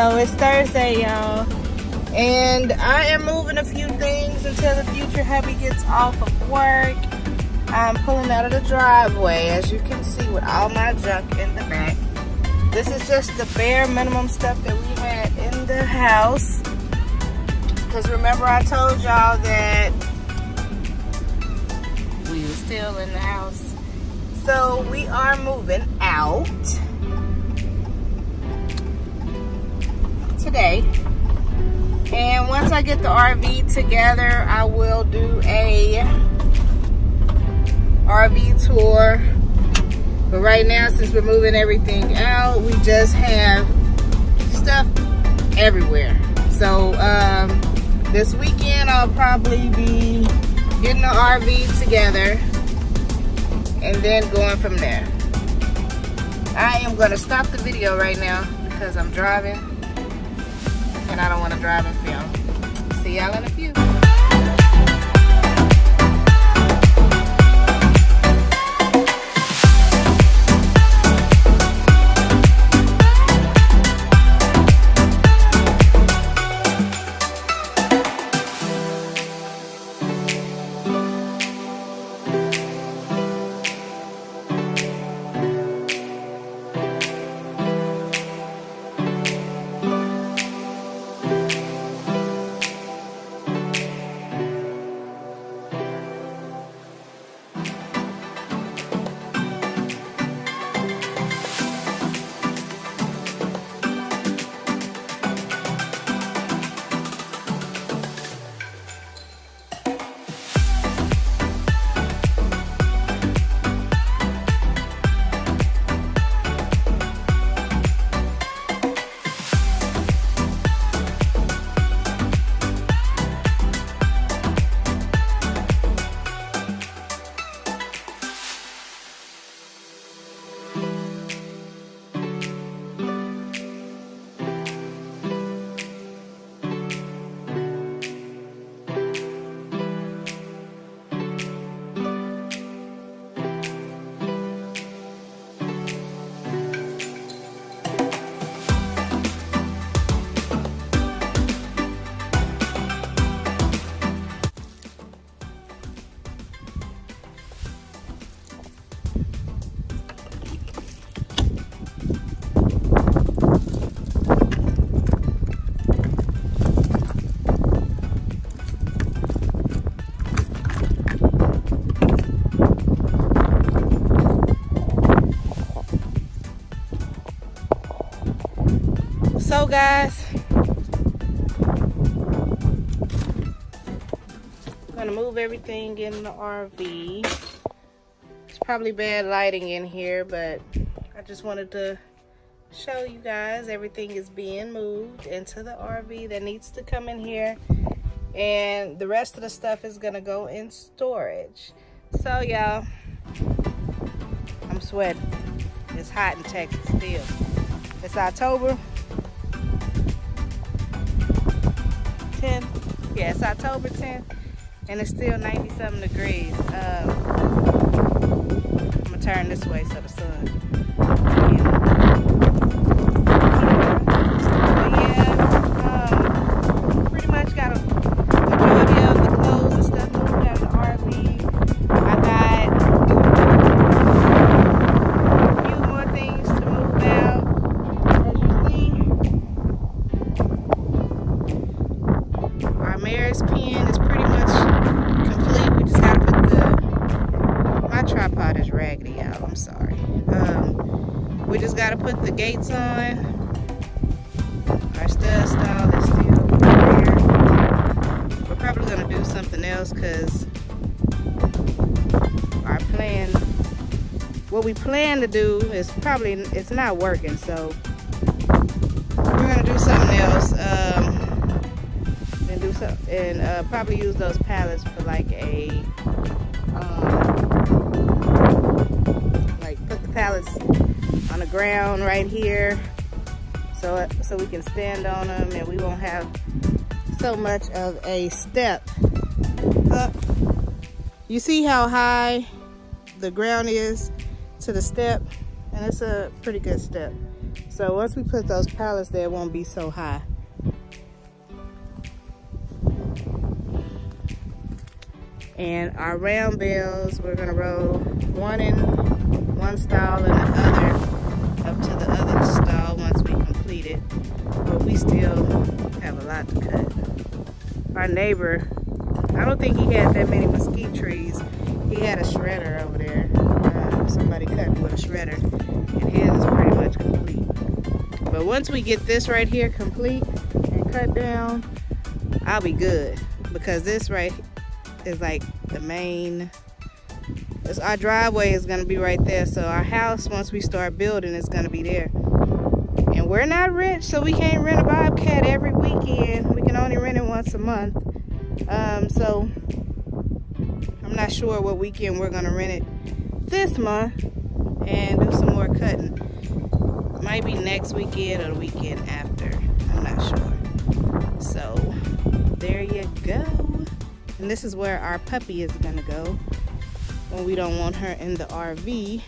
So it's Thursday, y'all. And I am moving a few things until the future hubby gets off of work. I'm pulling out of the driveway, as you can see, with all my junk in the back. This is just the bare minimum stuff that we had in the house. Because remember I told y'all that we were still in the house. So we are moving out today. And once I get the RV together, I will do a RV tour. But right now, since we're moving everything out, we just have stuff everywhere. So um, this weekend, I'll probably be getting the RV together and then going from there. I am going to stop the video right now because I'm driving and I don't want to drive and film. See y'all in a few. Gonna move everything in the RV. It's probably bad lighting in here, but I just wanted to show you guys everything is being moved into the RV that needs to come in here. And the rest of the stuff is gonna go in storage. So y'all, I'm sweating. It's hot in Texas still. It's October. 10th. Yeah, it's October 10th, and it's still 90 something degrees. Um, I'm gonna turn this way so the sun. Gates on. Our stud stall is still there. We're probably gonna do something else because our plan, what we plan to do is probably, it's not working. So we're gonna do something else. Um, and do some, and uh, probably use those pallets for like a, um, like put the pallets on the ground right here so so we can stand on them and we won't have so much of a step up. You see how high the ground is to the step and it's a pretty good step. So once we put those pallets there, it won't be so high. And our round bales, we're gonna roll one in one stall and the other up to the other stall once we complete it. But we still have a lot to cut. Our neighbor, I don't think he had that many mesquite trees. He had a shredder over there. Uh, somebody cutting with a shredder. And his is pretty much complete. But once we get this right here complete and cut down, I'll be good. Because this right is like the main our driveway is going to be right there so our house once we start building is going to be there. And we're not rich so we can't rent a bobcat every weekend. We can only rent it once a month. Um, so i'm not sure what weekend we're going to rent it this month and do some more cutting. Might be next weekend or the weekend after i'm not sure. So there you go. And this is where our puppy is gonna go when we don't want her in the RV.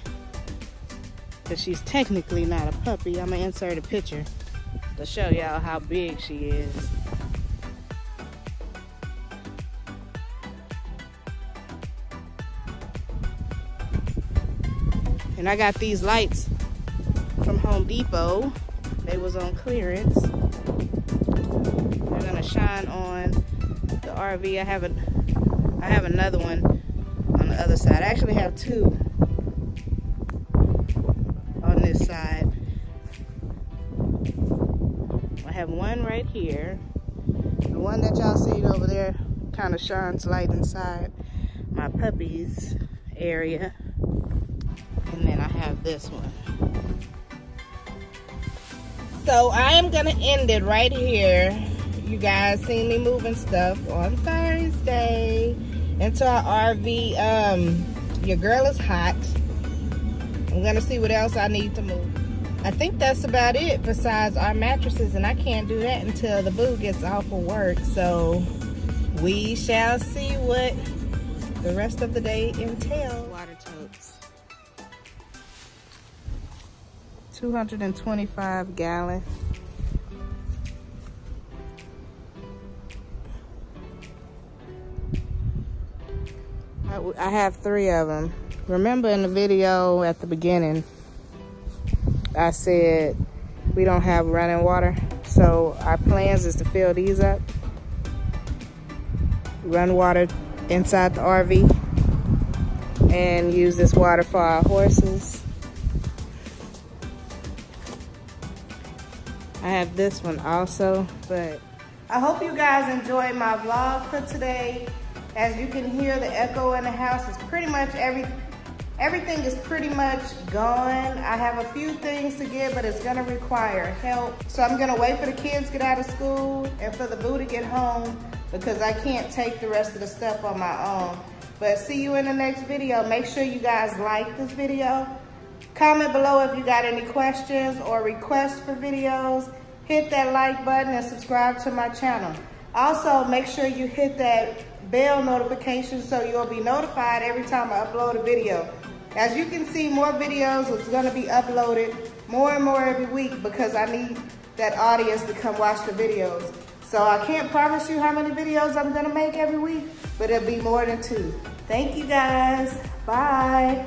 Because she's technically not a puppy. I'm gonna insert a picture to show y'all how big she is. And I got these lights from Home Depot. They was on clearance. They're gonna shine on the RV. I have a, I have another one on the other side. I actually have two on this side. I have one right here. The one that y'all see over there kind of shines light inside my puppy's area. And then I have this one. So I am gonna end it right here you guys seen me moving stuff on Thursday into our RV. Um, your girl is hot. I'm gonna see what else I need to move. I think that's about it besides our mattresses and I can't do that until the boo gets off of work. So we shall see what the rest of the day entails. Water totes. 225 gallon. I have three of them. Remember in the video at the beginning, I said we don't have running water. So our plans is to fill these up, run water inside the RV, and use this water for our horses. I have this one also, but I hope you guys enjoyed my vlog for today. As you can hear, the echo in the house is pretty much every, everything is pretty much gone. I have a few things to get, but it's gonna require help. So I'm gonna wait for the kids to get out of school and for the boo to get home because I can't take the rest of the stuff on my own. But see you in the next video. Make sure you guys like this video. Comment below if you got any questions or requests for videos. Hit that like button and subscribe to my channel. Also, make sure you hit that bell notification so you'll be notified every time I upload a video. As you can see, more videos is gonna be uploaded more and more every week because I need that audience to come watch the videos. So I can't promise you how many videos I'm gonna make every week, but it'll be more than two. Thank you guys, bye.